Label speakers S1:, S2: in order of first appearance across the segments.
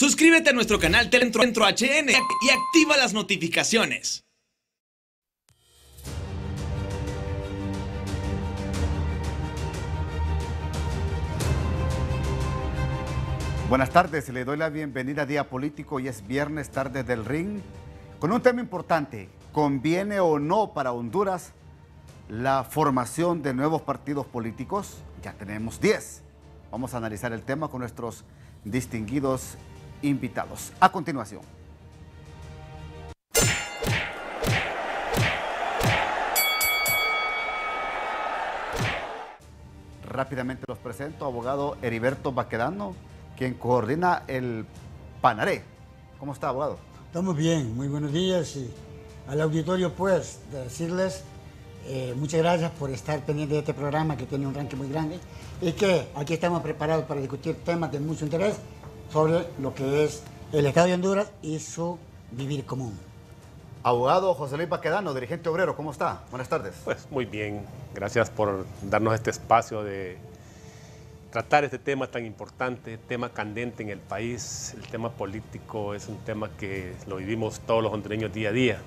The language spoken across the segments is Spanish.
S1: Suscríbete a nuestro canal Telentro HN y activa las notificaciones.
S2: Buenas tardes, le doy la bienvenida a Día Político y es viernes tarde del ring con un tema importante. ¿Conviene o no para Honduras la formación de nuevos partidos políticos? Ya tenemos 10. Vamos a analizar el tema con nuestros distinguidos invitados. A continuación. Rápidamente los presento, abogado Heriberto Baquedano, quien coordina el Panaré. ¿Cómo está, abogado?
S3: Estamos bien, muy buenos días y al auditorio pues decirles eh, muchas gracias por estar pendiente de este programa que tiene un ranking muy grande y que aquí estamos preparados para discutir temas de mucho interés sobre lo que es el Estado de Honduras y su vivir común.
S2: Abogado José Luis Baquedano, dirigente obrero, ¿cómo está? Buenas tardes.
S4: Pues muy bien, gracias por darnos este espacio de tratar este tema tan importante, tema candente en el país. El tema político es un tema que lo vivimos todos los hondureños día a día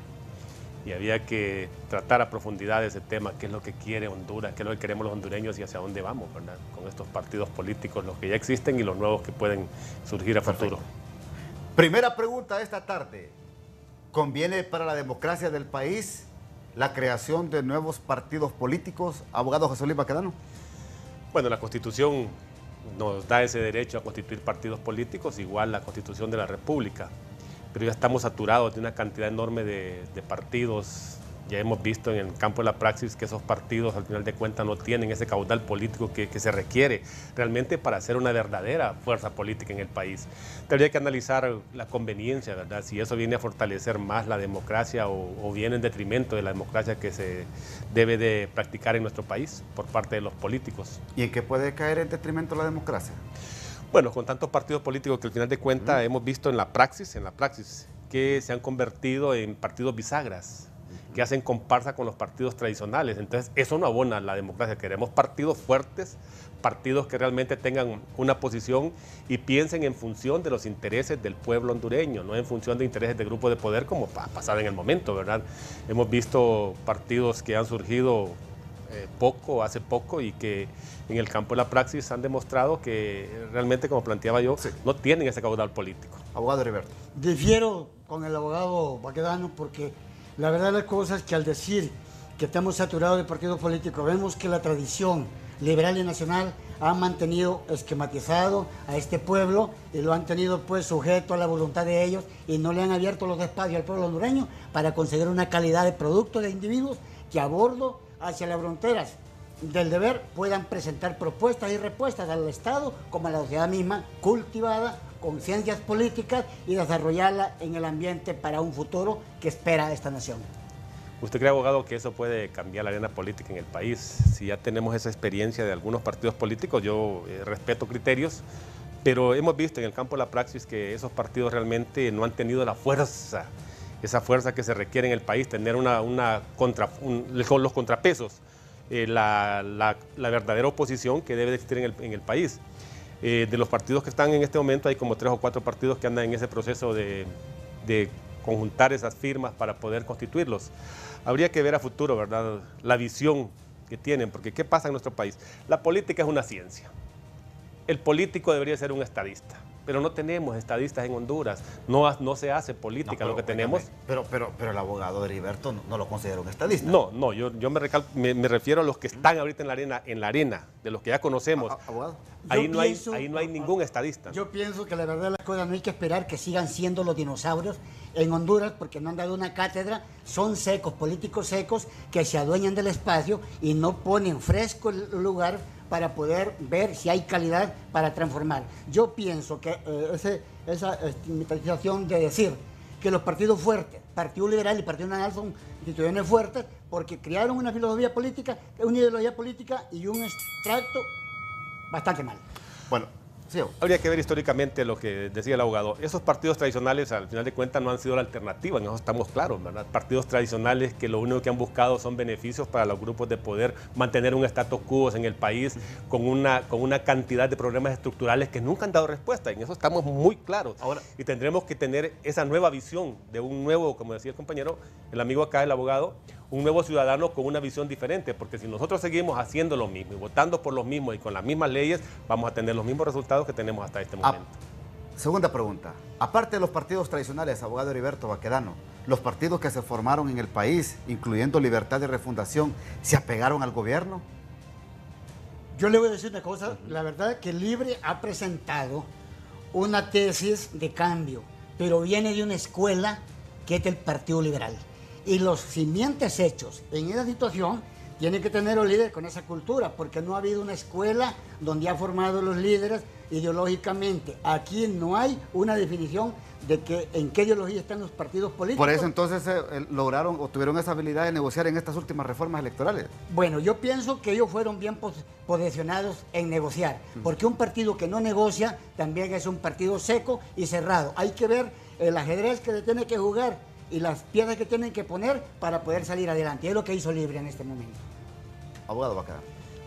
S4: y había que tratar a profundidad ese tema, qué es lo que quiere Honduras, qué es lo que queremos los hondureños y hacia dónde vamos, ¿verdad? Con estos partidos políticos, los que ya existen y los nuevos que pueden surgir a futuro.
S2: Primera pregunta de esta tarde. ¿Conviene para la democracia del país la creación de nuevos partidos políticos? Abogado José Luis Baquedano.
S4: Bueno, la Constitución nos da ese derecho a constituir partidos políticos, igual la Constitución de la República pero ya estamos saturados de una cantidad enorme de, partidos. Ya hemos visto en el campo de la praxis que esos partidos al final de cuentas no tienen ese caudal político que, se requiere realmente para hacer una verdadera fuerza política en el país. Tendría que analizar la conveniencia, ¿verdad? Si eso viene a fortalecer más la democracia o, o viene en detrimento de la democracia que se debe de practicar en nuestro país por parte de los políticos.
S2: ¿Y en qué puede caer en detrimento la democracia?
S4: Bueno, con tantos partidos políticos que al final de cuentas hemos visto en la praxis, en la praxis, que se han convertido en partidos bisagras, que hacen comparsa con los partidos tradicionales. Entonces, eso no abona la democracia. Queremos partidos fuertes, partidos que realmente tengan una posición y piensen en función de los intereses del pueblo hondureño, no en función de intereses de grupos de poder como ha pasado en el momento, ¿verdad? Hemos visto partidos que han surgido eh, poco, hace poco, y que en el campo de la praxis han demostrado que realmente, como planteaba yo, no tienen ese caudal político.
S2: Abogado Heriberto.
S3: Difiero con el abogado Baquedano porque la verdad de las cosas es que al decir que estamos saturados de partidos políticos, vemos que la tradición liberal y nacional ha mantenido esquematizado a este pueblo y lo han tenido pues sujeto a la voluntad de ellos y no le han abierto los espacios al pueblo hondureño para conseguir una calidad de producto de individuos que a bordo hacia las fronteras del deber puedan presentar propuestas y respuestas al Estado como a la sociedad misma cultivada con ciencias políticas y desarrollarla en el ambiente para un futuro que espera esta nación.
S4: ¿Usted cree, abogado, que eso puede cambiar la arena política en el país? Si ya tenemos esa experiencia de algunos partidos políticos, yo eh, respeto criterios, pero hemos visto en el campo de la praxis que esos partidos realmente no han tenido la fuerza esa fuerza que se requiere en el país, tener una, contra, los contrapesos, eh, la, verdadera oposición que debe existir en el, en el país. Eh, de los partidos que están en este momento, hay como tres o cuatro partidos que andan en ese proceso de, de conjuntar esas firmas para poder constituirlos. Habría que ver a futuro, ¿verdad?, la visión que tienen, porque ¿qué pasa en nuestro país? La política es una ciencia. El político debería ser un estadista pero no tenemos estadistas en Honduras, no, no se hace política, lo que tenemos...
S2: Pero, pero, pero el abogado Heriberto no, lo considera un estadista.
S4: No, no, yo, yo me, me, refiero a los que están ahorita en la arena, en la arena, de los que ya conocemos. abogado. Ahí no, hay, ahí no hay ningún estadista.
S3: Yo pienso que la verdad de las cosas no hay que esperar que sigan siendo los dinosaurios en Honduras porque no han dado una cátedra, son secos, políticos secos que se adueñan del espacio y no ponen fresco el lugar para poder ver si hay calidad para transformar. Yo pienso que eh, esa estigmatización de decir que los partidos fuertes, Partido Liberal y Partido Nacional son instituciones fuertes porque crearon una filosofía política, una ideología política y un extracto bastante mal.
S2: Bueno,
S4: Habría que ver históricamente lo que decía el abogado. Esos partidos tradicionales, al final de cuentas, no han sido la alternativa, en eso estamos claros, ¿verdad? Partidos tradicionales que lo único que han buscado son beneficios para los grupos de poder mantener un status quo en el país con una, con una cantidad de problemas estructurales que nunca han dado respuesta. En eso estamos muy claros. Ahora, y tendremos que tener esa nueva visión de un nuevo, como decía el compañero, el amigo acá, el abogado, un nuevo ciudadano con una visión diferente, porque si nosotros seguimos haciendo lo mismo y votando por los mismos y con las mismas leyes, vamos a tener los mismos resultados que tenemos hasta este momento.
S2: segunda pregunta. Aparte de los partidos tradicionales, abogado Heriberto Baquedano, los partidos que se formaron en el país, incluyendo Libertad y Refundación, ¿se apegaron al gobierno?
S3: Yo le voy a decir una cosa, la verdad es que Libre ha presentado una tesis de cambio, pero viene de una escuela que es del Partido Liberal y los simientes hechos en esa situación tiene que tener un líder con esa cultura, porque no ha habido una escuela donde ha formado los líderes ideológicamente. Aquí no hay una definición de que en qué ideología están los partidos políticos.
S2: Por eso entonces eh, lograron o tuvieron esa habilidad de negociar en estas últimas reformas electorales.
S3: Bueno, yo pienso que ellos fueron bien posicionados en negociar, porque un partido que no negocia también es un partido seco y cerrado. Hay que ver el ajedrez que se tiene que jugar y las piezas que tienen que poner para poder salir adelante. Es lo que hizo Libre en este momento.
S2: Abogado Bacana.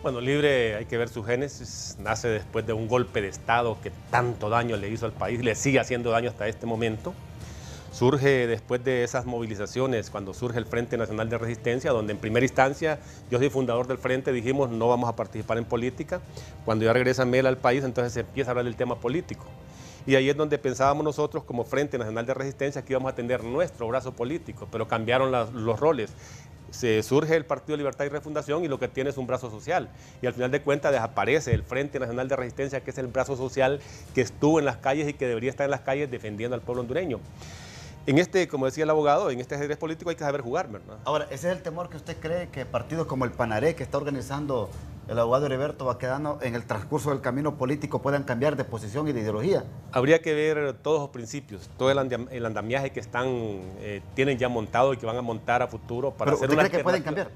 S4: Bueno, Libre hay que ver su génesis, nace después de un golpe de Estado que tanto daño le hizo al país, le sigue haciendo daño hasta este momento. Surge después de esas movilizaciones, cuando surge el Frente Nacional de Resistencia, donde en primera instancia yo soy fundador del Frente, dijimos no vamos a participar en política. Cuando ya regresa Mel al país, entonces se empieza a hablar del tema político. Y ahí es donde pensábamos nosotros como Frente Nacional de Resistencia que íbamos a tener nuestro brazo político, pero cambiaron los roles. Se surge el Partido Libertad y Refundación y lo que tiene es un brazo social. Y al final de cuentas desaparece el Frente Nacional de Resistencia, que es el brazo social que estuvo en las calles y que debería estar en las calles defendiendo al pueblo hondureño. En este, como decía el abogado, en este ajedrez político hay que saber jugar, ¿verdad?
S2: Ahora, ¿ese es el temor que usted cree que partidos como el Panaré, que está organizando el abogado Heriberto Baquedano, en el transcurso del camino político puedan cambiar de posición y de ideología?
S4: Habría que ver todos los principios, todo el, andamiaje que están, eh, tienen ya montado y que van a montar a futuro para
S2: hacer una cree que pueden cambiar?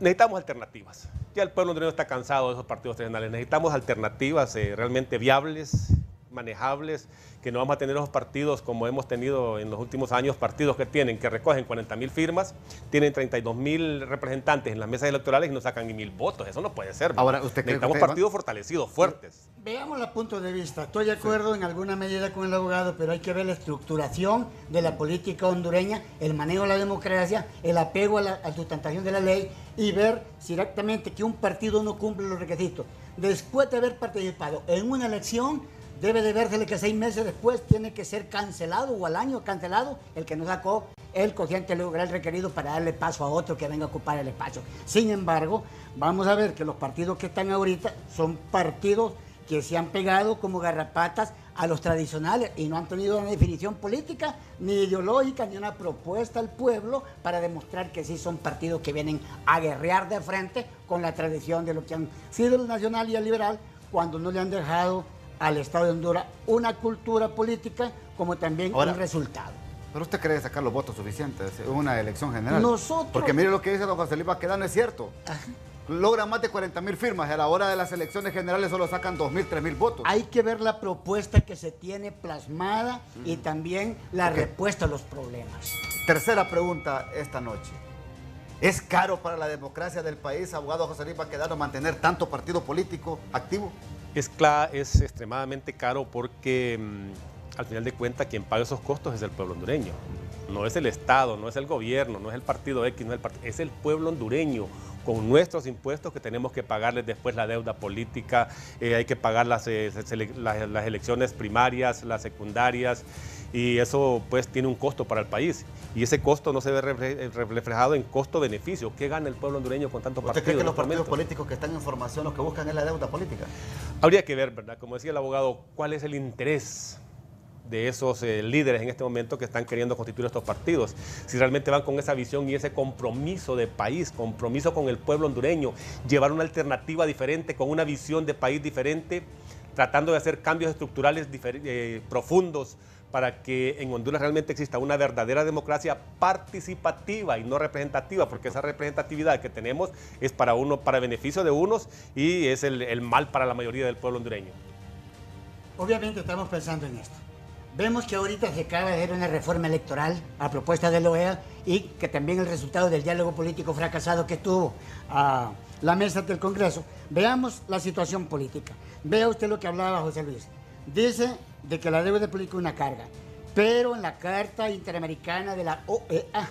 S4: Necesitamos alternativas. Ya el pueblo hondureño está cansado de esos partidos tradicionales. Necesitamos alternativas eh, realmente viables, manejables, que no vamos a tener esos partidos como hemos tenido en los últimos años, partidos que tienen, que recogen 40 mil firmas, tienen 32 mil representantes en las mesas electorales y no sacan ni mil votos. Eso no puede ser.
S2: Ahora, ¿usted
S4: Necesitamos partidos fortalecidos, fuertes.
S3: Veamos los puntos de vista. Estoy de acuerdo en alguna medida con el abogado, pero hay que ver la estructuración de la política hondureña, el manejo de la democracia, el apego a la sustentación de la ley y ver directamente que un partido no cumple los requisitos. Después de haber participado en una elección, debe de versele que seis meses después tiene que ser cancelado o al año cancelado el que no sacó el cociente lograr requerido para darle paso a otro que venga a ocupar el espacio. Sin embargo, vamos a ver que los partidos que están ahorita son partidos que se han pegado como garrapatas a los tradicionales y no han tenido una definición política ni ideológica ni una propuesta al pueblo para demostrar que sí son partidos que vienen a guerrear de frente con la tradición de lo que han sido el nacional y el liberal cuando no le han dejado al Estado de Honduras una cultura política como también un resultado.
S2: ¿Pero usted cree sacar los votos suficientes en una elección general?
S3: Nosotros...
S2: Porque mire lo que dice don José Luis Baqueda, no es cierto. Logran más de 40 mil firmas y a la hora de las elecciones generales solo sacan 2 mil, 3 mil votos.
S3: Hay que ver la propuesta que se tiene plasmada y también la respuesta a los problemas.
S2: Tercera pregunta esta noche. ¿Es caro para la democracia del país, abogado José Luis Baquedano, mantener tanto partido político activo?
S4: Es, es extremadamente caro porque mm, al final de cuentas quien paga esos costos es el pueblo hondureño. No es el Estado, no es el gobierno, no es el partido X, no es el partido, es el pueblo hondureño con nuestros impuestos que tenemos que pagarles después la deuda política, eh, hay que pagar las, eh, las, elecciones primarias, las secundarias, y eso pues tiene un costo para el país. Y ese costo no se ve reflejado en costo-beneficio. ¿Qué gana el pueblo hondureño con tanto partido?
S2: ¿Usted cree que los partidos políticos que están en formación lo que buscan es la deuda política?
S4: Habría que ver, ¿verdad? Como decía el abogado, cuál es el interés de esos eh, líderes en este momento que están queriendo constituir estos partidos. Si realmente van con esa visión y ese compromiso de país, compromiso con el pueblo hondureño, llevar una alternativa diferente, con una visión de país diferente, tratando de hacer cambios estructurales eh, profundos para que en Honduras realmente exista una verdadera democracia participativa y no representativa, porque esa representatividad que tenemos es para uno, para beneficio de unos y es el, el mal para la mayoría del pueblo hondureño.
S3: obviamente estamos pensando en esto. Vemos que ahorita se acaba de hacer una reforma electoral a propuesta de la OEA y que también el resultado del diálogo político fracasado que tuvo a la mesa del Congreso. Veamos la situación política. Vea usted lo que hablaba José Luis. Dice de que la deuda pública es una carga, pero en la Carta Interamericana de la OEA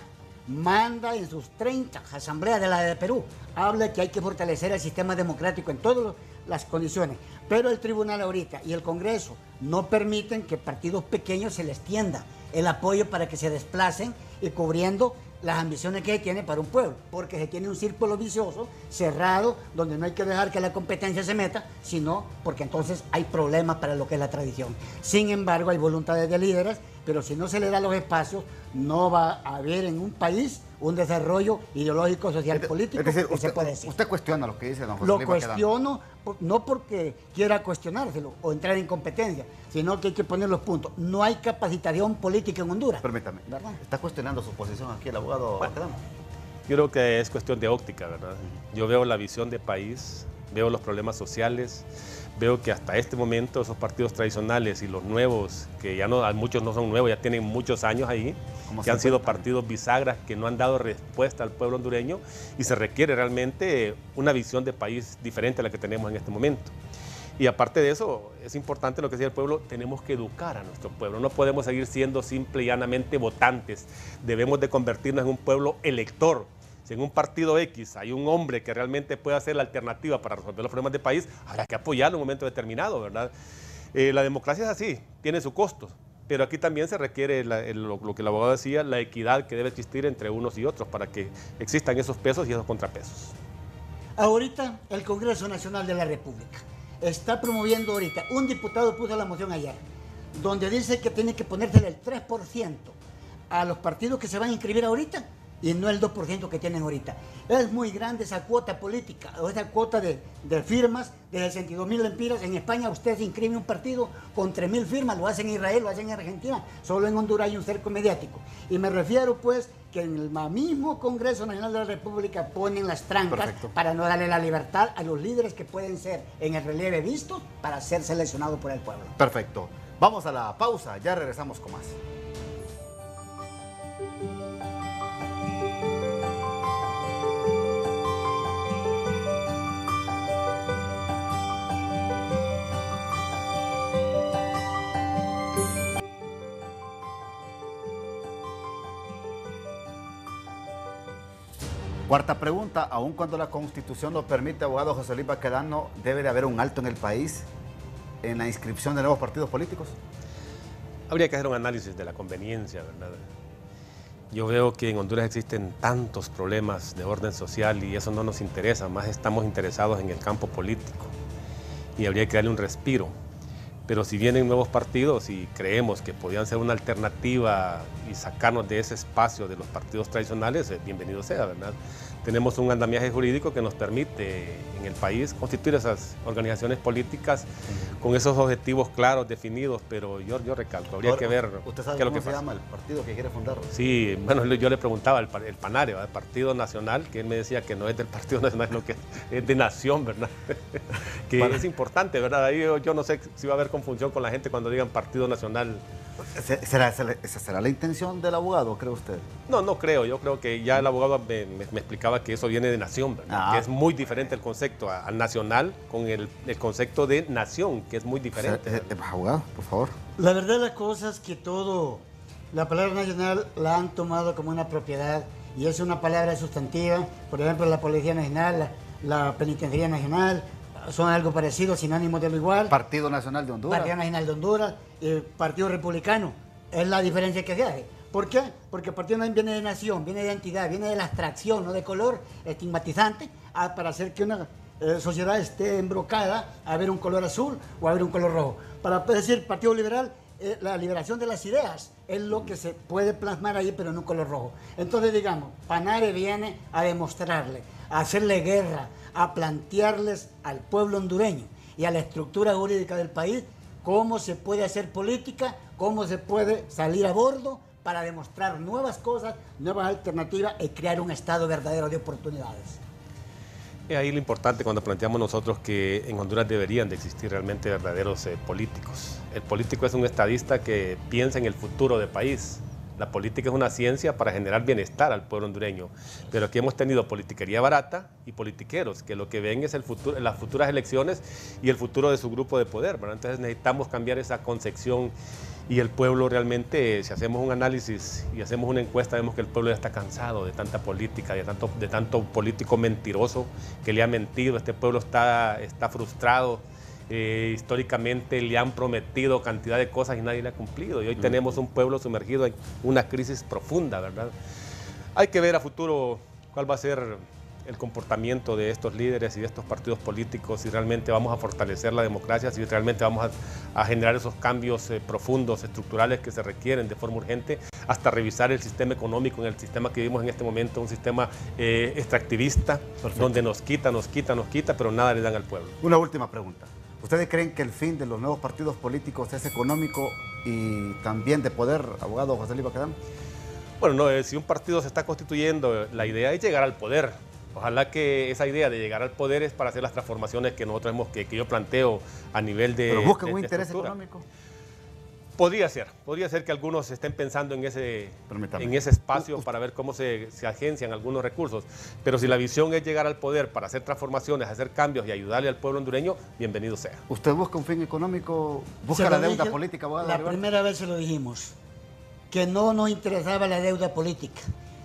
S3: manda en sus 30 asambleas de la de Perú, habla que hay que fortalecer el sistema democrático en todas las condiciones. Pero el tribunal ahorita y el Congreso no permiten que partidos pequeños se les tienda el apoyo para que se desplacen y cubriendo las ambiciones que tiene para un pueblo, porque se tiene un círculo vicioso, cerrado, donde no hay que dejar que la competencia se meta, sino porque entonces hay problemas para lo que es la tradición. Sin embargo, hay voluntades de líderes, pero si no se le da los espacios, no va a haber en un país un desarrollo ideológico, social, político.
S2: Es decir, usted, puede usted cuestiona lo que dice don José
S3: Lo cuestiono no porque quiera cuestionárselo o entrar en competencia, sino que hay que poner los puntos. No hay capacitación política en Honduras.
S2: Permítame, ¿está cuestionando su posición aquí el abogado bueno,
S4: Yo creo que es cuestión de óptica, ¿verdad? Yo veo la visión de país, veo los problemas sociales, veo que hasta este momento esos partidos tradicionales y los nuevos, que ya no, muchos no son nuevos, ya tienen muchos años ahí, que han sido partidos bisagras que no han dado respuesta al pueblo hondureño y se requiere realmente una visión de país diferente a la que tenemos en este momento. Y aparte de eso, es importante lo que decía el pueblo, tenemos que educar a nuestro pueblo. No podemos seguir siendo simple y llanamente votantes. Debemos de convertirnos en un pueblo elector si en un partido X hay un hombre que realmente pueda ser la alternativa para resolver los problemas del país, habrá que apoyarlo en un momento determinado, ¿verdad? Eh, la democracia es así, tiene su costo, pero aquí también se requiere lo, que el abogado decía, la equidad que debe existir entre unos y otros para que existan esos pesos y esos contrapesos.
S3: Ahorita el Congreso Nacional de la República está promoviendo ahorita, un diputado puso la moción ayer, donde dice que tiene que ponerse el 3% a los partidos que se van a inscribir ahorita y no el 2% que tienen ahorita. Es muy grande esa cuota política, o esa cuota de, firmas de 62 mil lempiras. En España usted se inscribe un partido con 3 mil firmas, lo hacen en Israel, lo hacen en Argentina, solo en Honduras hay un cerco mediático. Y me refiero pues que en el mismo Congreso Nacional de la República ponen las trancas para no darle la libertad a los líderes que pueden ser en el relieve vistos para ser seleccionados por el pueblo.
S2: Perfecto. Vamos a la pausa, ya regresamos con más. Cuarta pregunta, aun cuando la Constitución lo permite, abogado José Luis Baquedano, ¿debe de haber un alto en el país en la inscripción de nuevos partidos políticos?
S4: Habría que hacer un análisis de la conveniencia, ¿verdad? Yo veo que en Honduras existen tantos problemas de orden social y eso no nos interesa, más estamos interesados en el campo político y habría que darle un respiro. Pero si vienen nuevos partidos y creemos que podrían ser una alternativa y sacarnos de ese espacio de los partidos tradicionales, eh, bienvenido sea, ¿verdad? Tenemos un andamiaje jurídico que nos permite en el país constituir esas organizaciones políticas con esos objetivos claros, definidos, pero yo, yo recalco, habría que ver
S2: ¿Usted sabe qué cómo lo que se llama el partido que quiere fundar?
S4: Sí, bueno, yo le preguntaba el, el Panario, el Partido Nacional, que él me decía que no es del Partido Nacional, sino que es de Nación, ¿verdad? que es importante, ¿verdad? Ahí yo, yo no sé si va a haber confusión con la gente cuando digan Partido Nacional.
S2: ¿Será, esa será la intención del abogado, cree usted?
S4: No, no creo. Yo creo que ya el abogado me, explicaba que eso viene de nación, ¿verdad? que es muy diferente el concepto al nacional con el, concepto de nación, que es muy diferente.
S2: Eh, eh, abogado, por favor.
S3: La verdad de las cosas es que todo, la palabra nacional la han tomado como una propiedad y es una palabra sustantiva. Por ejemplo, la Policía Nacional, la, la Penitenciaría Nacional, son algo parecido, sinónimos de lo igual.
S2: Partido Nacional de Honduras.
S3: Partido Nacional de Honduras, eh, Partido Republicano. Es la diferencia que se hace. ¿Por qué? Porque el Partido Nacional viene de nación, viene de entidad, viene de la abstracción, no de color estigmatizante, para hacer que una eh, sociedad esté embrocada a ver un color azul o a ver un color rojo. Para decir Partido Liberal, eh, la liberación de las ideas es lo que se puede plasmar ahí, pero en un color rojo. Entonces, digamos, Panare viene a demostrarle, a hacerle guerra, a plantearles al pueblo hondureño y a la estructura jurídica del país cómo se puede hacer política, cómo se puede salir a bordo para demostrar nuevas cosas, nuevas alternativas y crear un Estado verdadero de oportunidades.
S4: Es ahí lo importante cuando planteamos nosotros que en Honduras deberían de existir realmente verdaderos eh, políticos. El político es un estadista que piensa en el futuro del país. La política es una ciencia para generar bienestar al pueblo hondureño. Pero aquí hemos tenido politiquería barata y politiqueros, que lo que ven es el futuro, las futuras elecciones y el futuro de su grupo de poder. Entonces necesitamos cambiar esa concepción y el pueblo realmente, si hacemos un análisis y hacemos una encuesta, vemos que el pueblo ya está cansado de tanta política, de tanto, de tanto político mentiroso que le ha mentido. Este pueblo está, está frustrado. Eh, históricamente le han prometido cantidad de cosas y nadie le ha cumplido. Y hoy tenemos un pueblo sumergido en una crisis profunda, ¿verdad? Hay que ver a futuro cuál va a ser el comportamiento de estos líderes y de estos partidos políticos, si realmente vamos a fortalecer la democracia, si realmente vamos a, generar esos cambios eh, profundos, estructurales que se requieren de forma urgente, hasta revisar el sistema económico en el sistema que vivimos en este momento, un sistema eh, extractivista, donde nos quita, nos quita, nos quita, pero nada le dan al pueblo.
S2: Una última pregunta. ¿Ustedes creen que el fin de los nuevos partidos políticos es económico y también de poder, abogado José Luis Baquedán?
S4: Bueno, no, eh, si un partido se está constituyendo, la idea es llegar al poder. Ojalá que esa idea de llegar al poder es para hacer las transformaciones que nosotros hemos, que, yo planteo a nivel de.
S2: Pero buscan un interés económico.
S4: Podría ser, podría ser que algunos estén pensando en ese, en ese espacio para ver cómo se, se, agencian algunos recursos. Pero si la visión es llegar al poder para hacer transformaciones, hacer cambios y ayudarle al pueblo hondureño, bienvenido sea.
S2: ¿Usted busca un fin económico? ¿Busca la deuda política?
S3: La primera vez se lo dijimos, que no nos interesaba la deuda política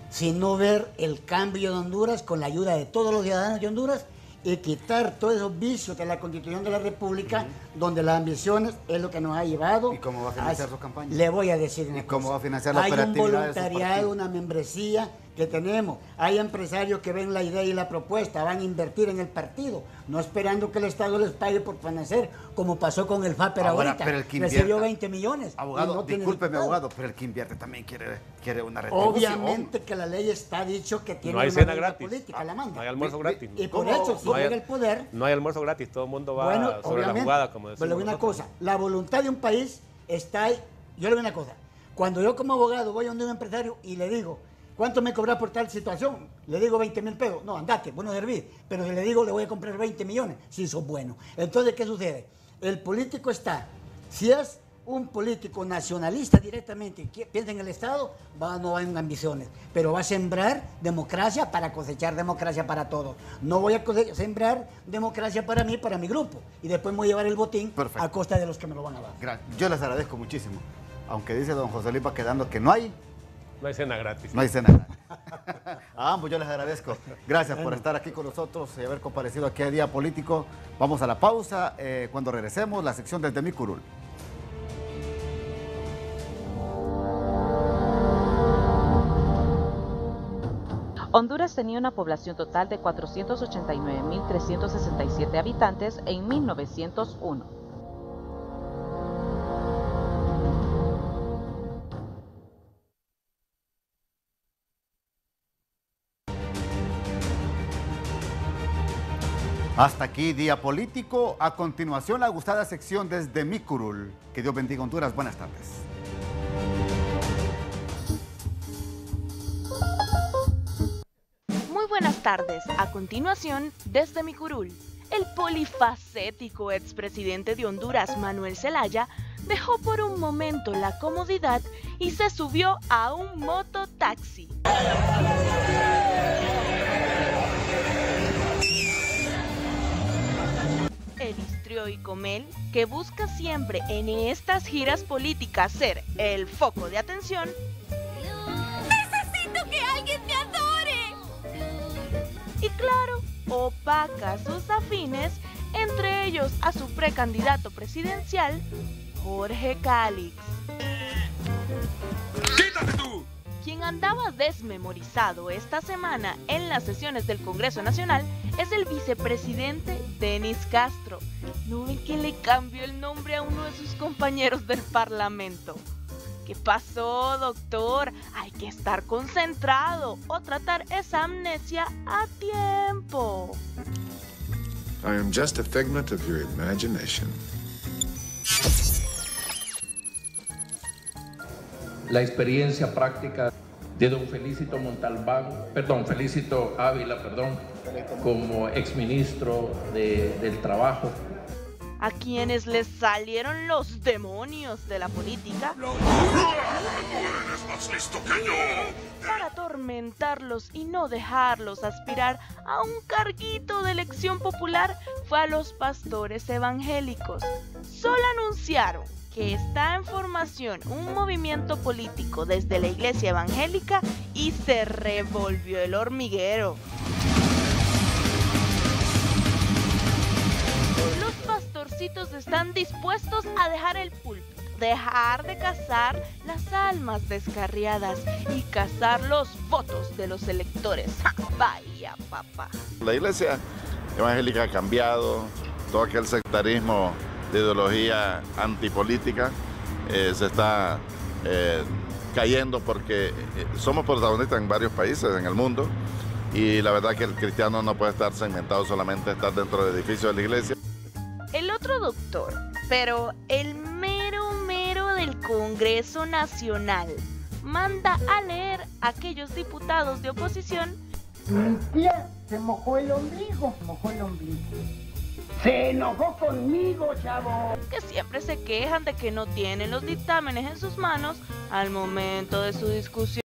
S3: sino ver el cambio de Honduras con la ayuda de todos los ciudadanos de Honduras y quitar todos esos vicios de la Constitución de la República, donde las ambiciones es lo que nos ha llevado.
S2: ¿Y cómo va a financiar sus campañas?
S3: Le voy a decir
S2: ¿Y cómo va a financiar la
S3: Hay un voluntariado, una membresía que tenemos. Hay empresarios que ven la idea y la propuesta, van a invertir en el partido, no esperando que el Estado les pague por permanecer, como pasó con el FAPER ahorita. Pero el que Recibió 20 millones.
S2: Abogado, discúlpeme, abogado, pero el que invierte también quiere, quiere una
S3: retribución. Obviamente que la ley está dicho que tiene
S4: no hay
S3: cena
S4: gratis.
S3: política, la manda.
S4: No hay almuerzo gratis.
S3: Y, por eso, si llega el poder...
S4: No hay almuerzo gratis, todo el mundo va sobre la jugada, como decimos
S3: Pero una cosa, la voluntad de un país está ahí. Yo le digo una cosa, cuando yo como abogado voy a un empresario y le digo, ¿Cuánto me cobra por tal situación? Le digo 20 mil pesos. No, andate, bueno servir. Pero si le digo, le voy a comprar 20 millones, si son buenos. Entonces, ¿qué sucede? El político está, si es un político nacionalista directamente, que piensa en el Estado, va, no va en ambiciones, pero va a sembrar democracia para cosechar democracia para todos. No voy a sembrar democracia para mí, para mi grupo, y después voy a llevar el botín a costa de los que me lo van a dar.
S2: Yo les agradezco muchísimo, aunque dice don José Luis quedando que no hay
S4: no hay cena gratis.
S2: No hay cena gratis. A ambos yo les agradezco. Gracias por estar aquí con nosotros y haber comparecido aquí a Día Político. Vamos a la pausa. Eh, cuando regresemos, la sección desde mi curul.
S5: Honduras tenía una población total de 489.367 habitantes en 1901.
S2: Hasta aquí Día Político. A continuación la gustada sección desde Micurul. Que Dios bendiga Honduras. Buenas tardes.
S6: Muy buenas tardes. A continuación, desde Micurul. El polifacético expresidente de Honduras, Manuel Zelaya, dejó por un momento la comodidad y se subió a un mototaxi. Y Comel, que busca siempre en estas giras políticas ser el foco de atención,
S7: ¡Necesito que alguien me adore!
S6: Y claro, opaca sus afines, entre ellos a su precandidato presidencial, Jorge Calix. Quien andaba desmemorizado esta semana en las sesiones del Congreso Nacional es el vicepresidente Denis Castro. ¿No ven que le cambió el nombre a uno de sus compañeros del Parlamento? ¿Qué pasó, doctor? Hay que estar concentrado o tratar esa amnesia a tiempo.
S8: I am just a figment of your imagination.
S9: La experiencia práctica de don Felicito Montalbán, perdón, Felicito Ávila, perdón, como exministro de, del Trabajo.
S6: A quienes les salieron los demonios de la política. Para atormentarlos y no dejarlos aspirar a un carguito de elección popular fue a los pastores evangélicos. Solo anunciaron que está en formación un movimiento político desde la iglesia evangélica y se revolvió el hormiguero. Los pastorcitos están dispuestos a dejar el púlpito, dejar de cazar las almas descarriadas y cazar los votos de los electores. Vaya papá.
S10: La iglesia evangélica ha cambiado, todo aquel sectarismo de ideología antipolítica eh, se está eh, cayendo porque eh, somos protagonistas en varios países en el mundo y la verdad que el cristiano no puede estar segmentado solamente estar dentro del edificio de la iglesia.
S6: El otro doctor, pero el mero mero del Congreso Nacional, manda a leer a aquellos diputados de oposición.
S11: Mi tía se mojó el ombligo, mojó el ombligo. Se enojó conmigo, chavo.
S6: Que siempre se quejan de que no tienen los dictámenes en sus manos al momento de su discusión.